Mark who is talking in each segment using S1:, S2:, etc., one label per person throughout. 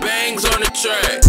S1: bangs on the track.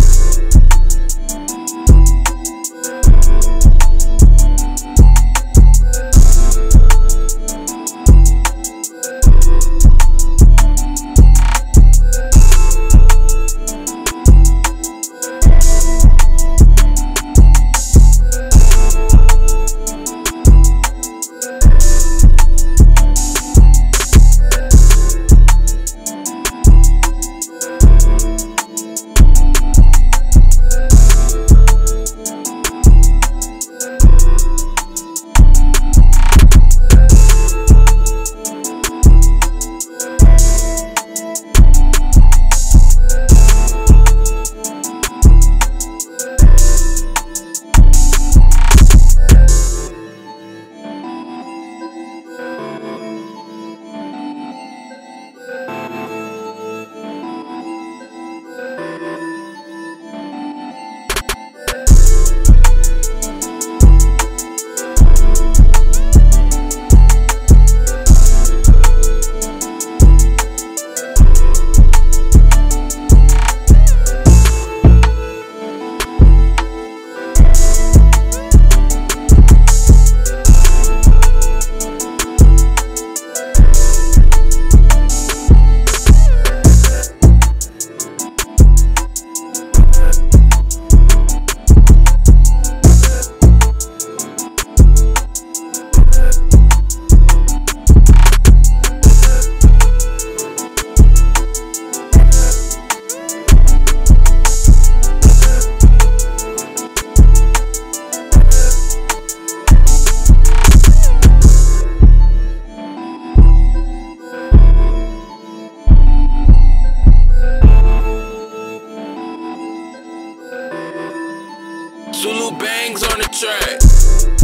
S1: Bangs on the track.